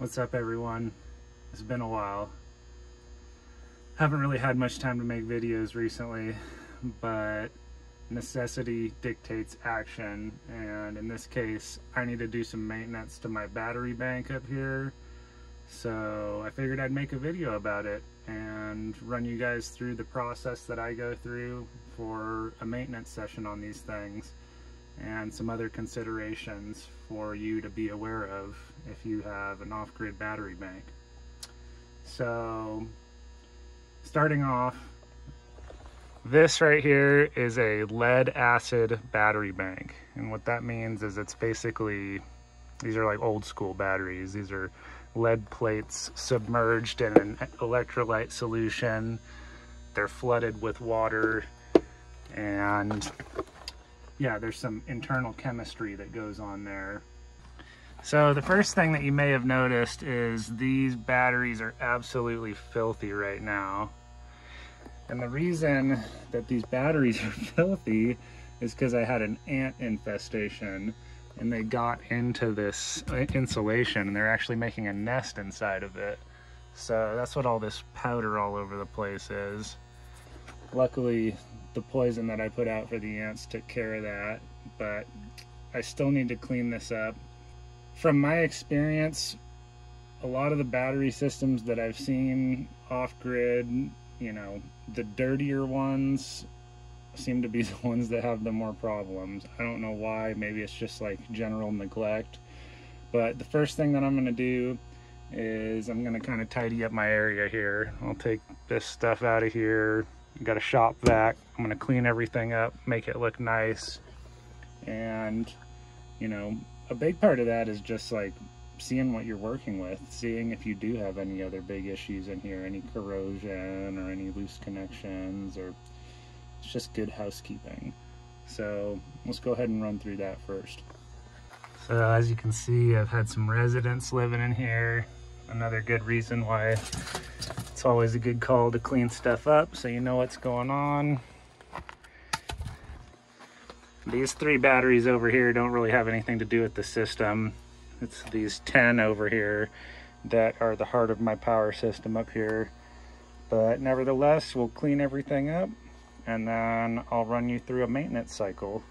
What's up everyone? It's been a while. Haven't really had much time to make videos recently, but necessity dictates action and in this case I need to do some maintenance to my battery bank up here so I figured I'd make a video about it and run you guys through the process that I go through for a maintenance session on these things and some other considerations for you to be aware of if you have an off-grid battery bank. So starting off, this right here is a lead acid battery bank. And what that means is it's basically, these are like old school batteries. These are lead plates submerged in an electrolyte solution. They're flooded with water and yeah, there's some internal chemistry that goes on there. So the first thing that you may have noticed is these batteries are absolutely filthy right now. And the reason that these batteries are filthy is because I had an ant infestation and they got into this uh, insulation and they're actually making a nest inside of it. So that's what all this powder all over the place is. Luckily, the poison that I put out for the ants took care of that, but I still need to clean this up. From my experience, a lot of the battery systems that I've seen off-grid, you know, the dirtier ones seem to be the ones that have the more problems. I don't know why, maybe it's just like general neglect. But the first thing that I'm gonna do is I'm gonna kind of tidy up my area here. I'll take this stuff out of here, got a shop vac. I'm gonna clean everything up, make it look nice. And, you know, a big part of that is just like seeing what you're working with, seeing if you do have any other big issues in here, any corrosion or any loose connections, or it's just good housekeeping. So let's go ahead and run through that first. So as you can see, I've had some residents living in here. Another good reason why it's always a good call to clean stuff up so you know what's going on. These three batteries over here don't really have anything to do with the system. It's these 10 over here that are the heart of my power system up here. But nevertheless, we'll clean everything up and then I'll run you through a maintenance cycle.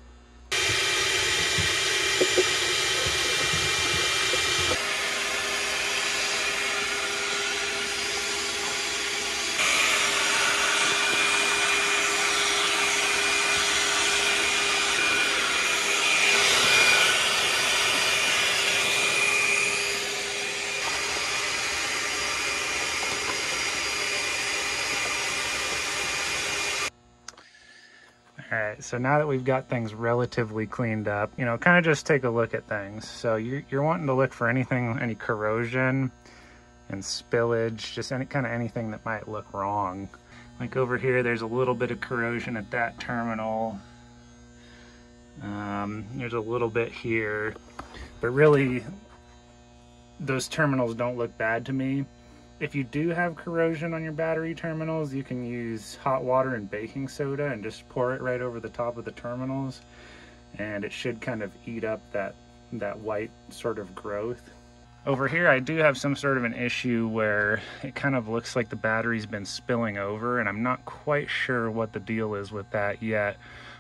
All right, so now that we've got things relatively cleaned up, you know, kind of just take a look at things. So you're, you're wanting to look for anything, any corrosion and spillage, just any kind of anything that might look wrong. Like over here, there's a little bit of corrosion at that terminal. Um, there's a little bit here, but really those terminals don't look bad to me if you do have corrosion on your battery terminals, you can use hot water and baking soda and just pour it right over the top of the terminals and it should kind of eat up that, that white sort of growth. Over here I do have some sort of an issue where it kind of looks like the battery's been spilling over and I'm not quite sure what the deal is with that yet,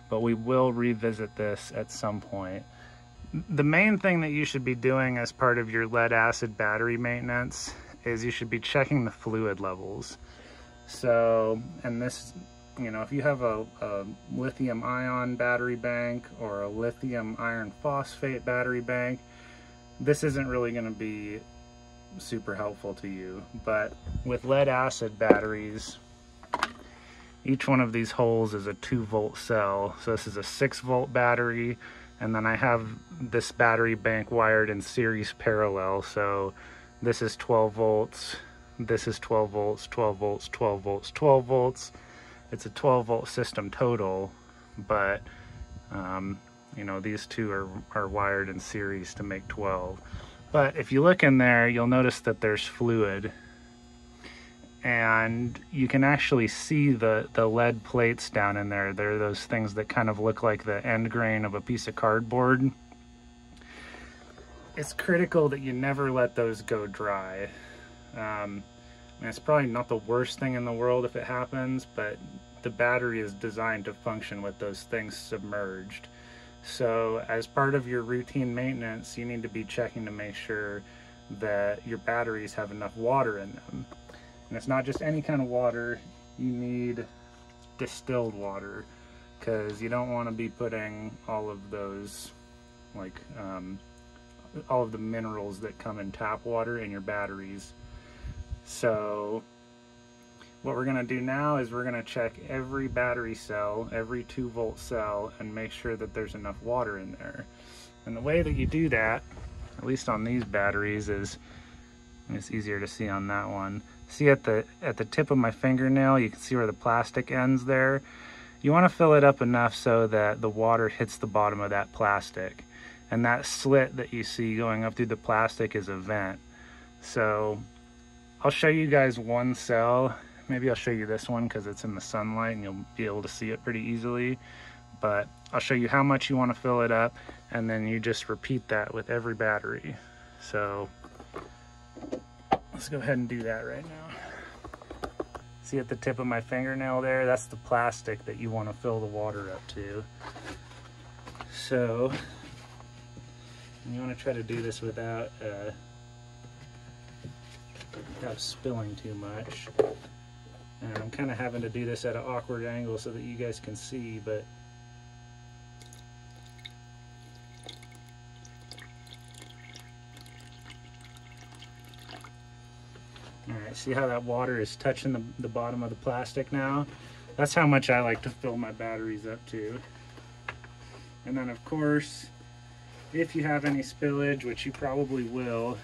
but we will revisit this at some point. The main thing that you should be doing as part of your lead acid battery maintenance is you should be checking the fluid levels. So, and this, you know, if you have a, a lithium ion battery bank or a lithium iron phosphate battery bank, this isn't really going to be super helpful to you. But with lead acid batteries, each one of these holes is a 2 volt cell. So this is a 6 volt battery, and then I have this battery bank wired in series parallel. So this is 12 volts, this is 12 volts, 12 volts, 12 volts, 12 volts. It's a 12 volt system total, but um, you know, these two are, are wired in series to make 12. But if you look in there, you'll notice that there's fluid and you can actually see the, the lead plates down in there. They're those things that kind of look like the end grain of a piece of cardboard it's critical that you never let those go dry. Um, it's probably not the worst thing in the world if it happens, but the battery is designed to function with those things submerged. So as part of your routine maintenance, you need to be checking to make sure that your batteries have enough water in them. And it's not just any kind of water, you need distilled water because you don't want to be putting all of those like um, all of the minerals that come in tap water in your batteries. So what we're going to do now is we're going to check every battery cell, every 2 volt cell, and make sure that there's enough water in there. And the way that you do that, at least on these batteries, is it's easier to see on that one. See at the at the tip of my fingernail, you can see where the plastic ends there. You want to fill it up enough so that the water hits the bottom of that plastic. And that slit that you see going up through the plastic is a vent. So I'll show you guys one cell Maybe I'll show you this one because it's in the sunlight and you'll be able to see it pretty easily. But I'll show you how much you want to fill it up and then you just repeat that with every battery. So let's go ahead and do that right now. See at the tip of my fingernail there? That's the plastic that you want to fill the water up to. So you want to try to do this without uh, without spilling too much. And I'm kind of having to do this at an awkward angle so that you guys can see, but Alright, see how that water is touching the, the bottom of the plastic now? That's how much I like to fill my batteries up to. And then of course, if you have any spillage, which you probably will,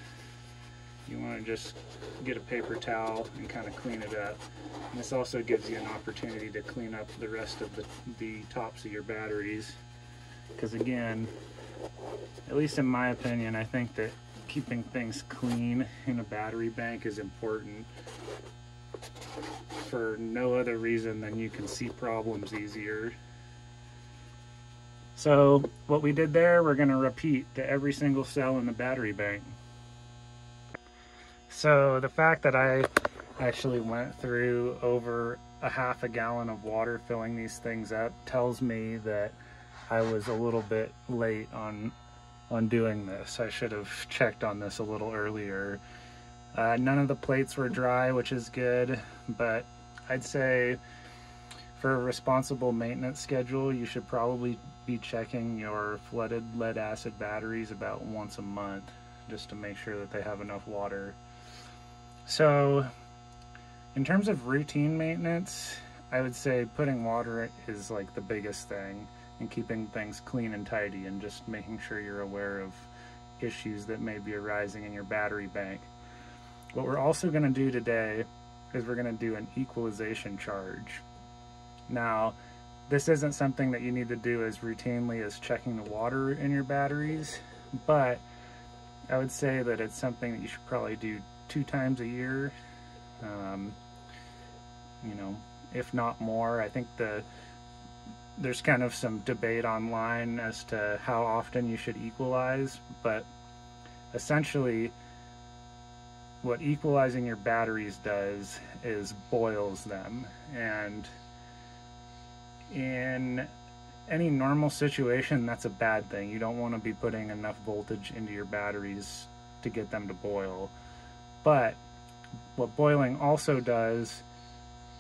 you want to just get a paper towel and kind of clean it up. And this also gives you an opportunity to clean up the rest of the, the tops of your batteries. Because again, at least in my opinion, I think that keeping things clean in a battery bank is important for no other reason than you can see problems easier. So what we did there, we're going to repeat to every single cell in the battery bank. So the fact that I actually went through over a half a gallon of water filling these things up tells me that I was a little bit late on on doing this. I should have checked on this a little earlier. Uh, none of the plates were dry, which is good, but I'd say for a responsible maintenance schedule, you should probably be checking your flooded lead acid batteries about once a month just to make sure that they have enough water. So, in terms of routine maintenance, I would say putting water is like the biggest thing and keeping things clean and tidy and just making sure you're aware of issues that may be arising in your battery bank. What we're also going to do today is we're going to do an equalization charge. Now, this isn't something that you need to do as routinely as checking the water in your batteries, but I would say that it's something that you should probably do two times a year. Um, you know, if not more. I think the there's kind of some debate online as to how often you should equalize, but essentially what equalizing your batteries does is boils them and in any normal situation that's a bad thing. You don't want to be putting enough voltage into your batteries to get them to boil. But what boiling also does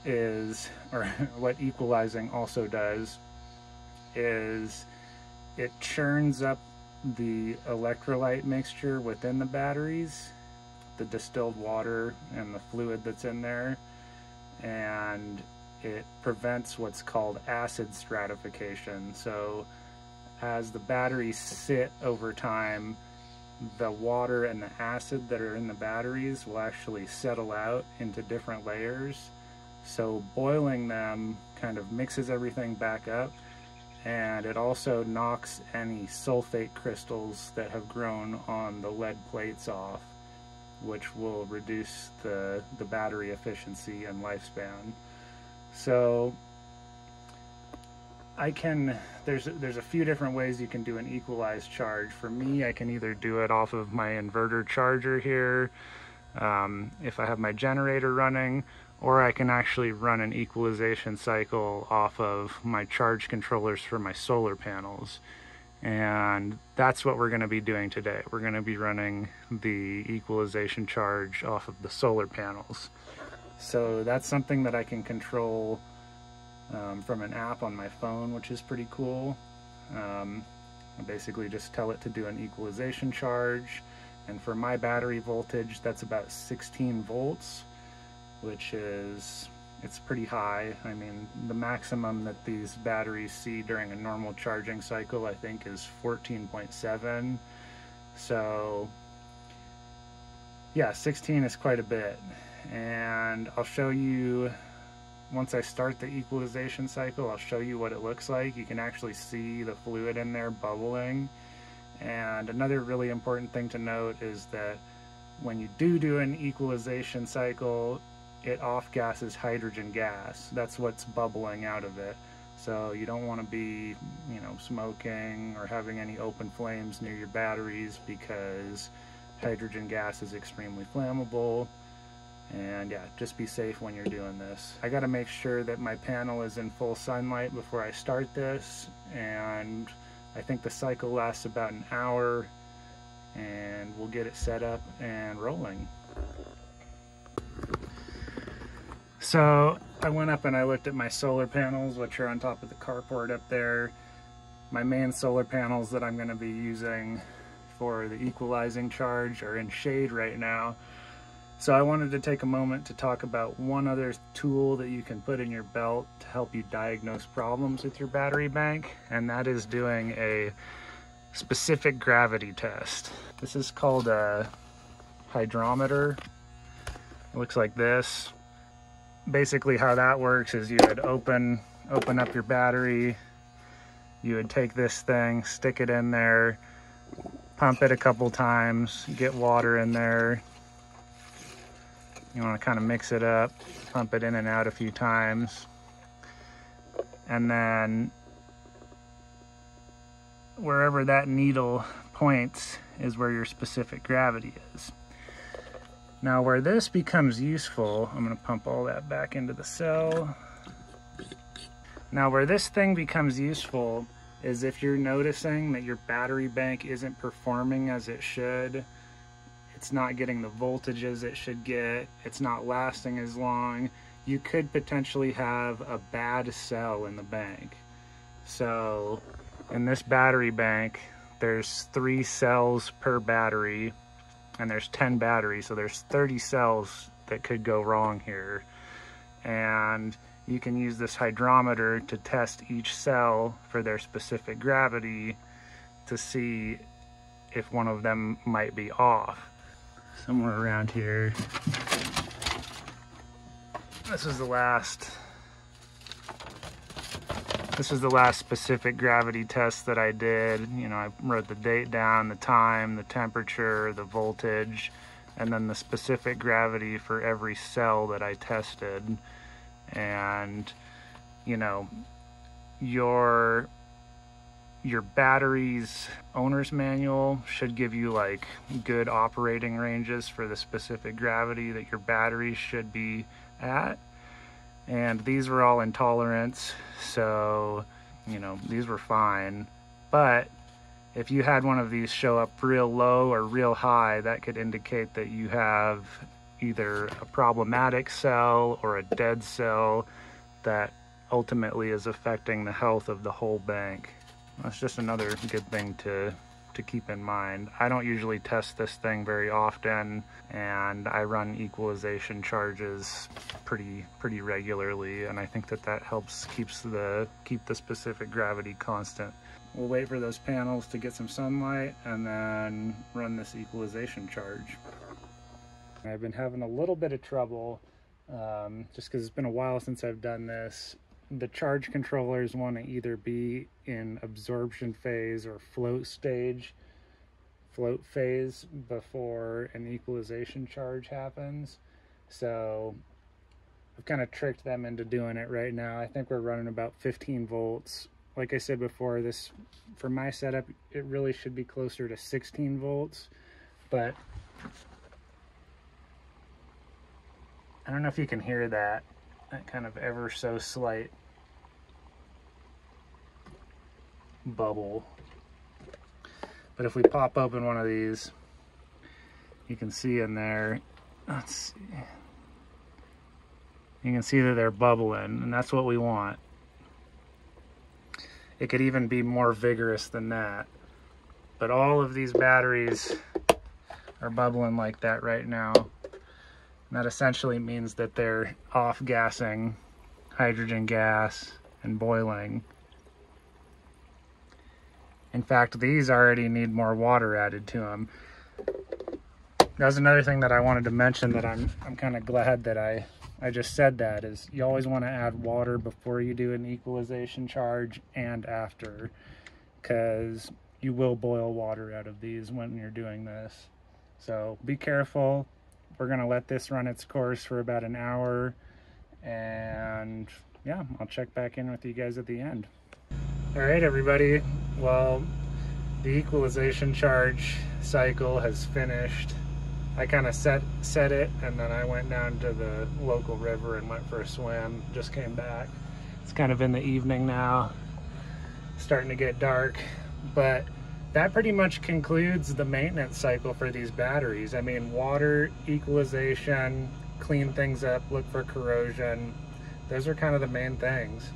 is, or what equalizing also does, is it churns up the electrolyte mixture within the batteries, the distilled water and the fluid that's in there, and it prevents what's called acid stratification. So as the batteries sit over time, the water and the acid that are in the batteries will actually settle out into different layers. So boiling them kind of mixes everything back up and it also knocks any sulfate crystals that have grown on the lead plates off which will reduce the, the battery efficiency and lifespan. So I can, there's, there's a few different ways you can do an equalized charge. For me, I can either do it off of my inverter charger here, um, if I have my generator running, or I can actually run an equalization cycle off of my charge controllers for my solar panels. And that's what we're gonna be doing today. We're gonna be running the equalization charge off of the solar panels. So that's something that I can control um, from an app on my phone, which is pretty cool. Um, I basically just tell it to do an equalization charge. And for my battery voltage, that's about 16 volts, which is, it's pretty high. I mean, the maximum that these batteries see during a normal charging cycle, I think is 14.7. So yeah, 16 is quite a bit. And I'll show you once I start the equalization cycle, I'll show you what it looks like. You can actually see the fluid in there bubbling. And another really important thing to note is that when you do do an equalization cycle, it off gases hydrogen gas. That's what's bubbling out of it. So you don't want to be, you know, smoking or having any open flames near your batteries because hydrogen gas is extremely flammable and yeah just be safe when you're doing this. I got to make sure that my panel is in full sunlight before I start this. And I think the cycle lasts about an hour. And we'll get it set up and rolling. So I went up and I looked at my solar panels which are on top of the carport up there. My main solar panels that I'm going to be using for the equalizing charge are in shade right now so I wanted to take a moment to talk about one other tool that you can put in your belt to help you diagnose problems with your battery bank, and that is doing a specific gravity test. This is called a hydrometer. It looks like this. Basically how that works is you would open, open up your battery, you would take this thing, stick it in there, pump it a couple times, get water in there, you want to kind of mix it up, pump it in and out a few times. And then wherever that needle points is where your specific gravity is. Now where this becomes useful, I'm going to pump all that back into the cell. Now where this thing becomes useful is if you're noticing that your battery bank isn't performing as it should, it's not getting the voltages it should get, it's not lasting as long, you could potentially have a bad cell in the bank. So in this battery bank, there's three cells per battery and there's 10 batteries. So there's 30 cells that could go wrong here. And you can use this hydrometer to test each cell for their specific gravity to see if one of them might be off somewhere around here. This was the last this was the last specific gravity test that I did. You know, I wrote the date down, the time, the temperature, the voltage, and then the specific gravity for every cell that I tested. And, you know, your your battery's owner's manual should give you like good operating ranges for the specific gravity that your battery should be at. And these were all intolerance so you know these were fine. But if you had one of these show up real low or real high that could indicate that you have either a problematic cell or a dead cell that ultimately is affecting the health of the whole bank that's just another good thing to to keep in mind. I don't usually test this thing very often and I run equalization charges pretty pretty regularly and I think that that helps keeps the keep the specific gravity constant. We'll wait for those panels to get some sunlight and then run this equalization charge. I've been having a little bit of trouble um, just because it's been a while since I've done this the charge controllers want to either be in absorption phase or float stage, float phase before an equalization charge happens. So I've kind of tricked them into doing it right now. I think we're running about 15 volts like I said before, this for my setup, it really should be closer to 16 volts, but I don't know if you can hear that, kind of ever so slight bubble. But if we pop open one of these, you can see in there, let's see, you can see that they're bubbling and that's what we want. It could even be more vigorous than that. But all of these batteries are bubbling like that right now. That essentially means that they're off gassing hydrogen gas and boiling. In fact, these already need more water added to them. That was another thing that I wanted to mention that I'm, I'm kind of glad that I, I just said that is you always want to add water before you do an equalization charge and after because you will boil water out of these when you're doing this. So be careful. We're to let this run its course for about an hour and yeah, I'll check back in with you guys at the end. All right, everybody. Well, the equalization charge cycle has finished. I kind of set set it, and then I went down to the local river and went for a swim. Just came back. It's kind of in the evening now, starting to get dark, but that pretty much concludes the maintenance cycle for these batteries. I mean, water equalization, clean things up, look for corrosion. Those are kind of the main things.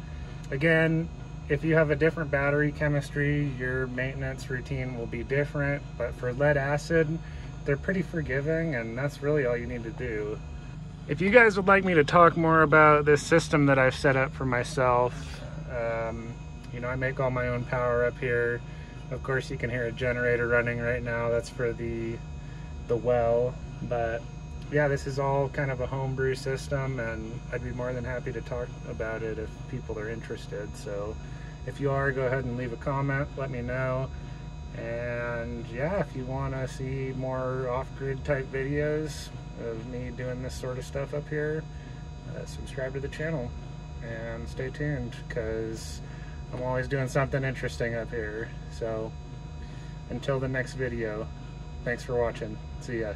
Again, if you have a different battery chemistry, your maintenance routine will be different, but for lead acid, they're pretty forgiving and that's really all you need to do. If you guys would like me to talk more about this system that I've set up for myself, um, you know, I make all my own power up here. Of course, you can hear a generator running right now. That's for the, the well, but yeah, this is all kind of a homebrew system and I'd be more than happy to talk about it if people are interested. So if you are, go ahead and leave a comment, let me know. And yeah, if you want to see more off-grid type videos of me doing this sort of stuff up here, uh, subscribe to the channel and stay tuned because I'm always doing something interesting up here. So until the next video, thanks for watching. See ya.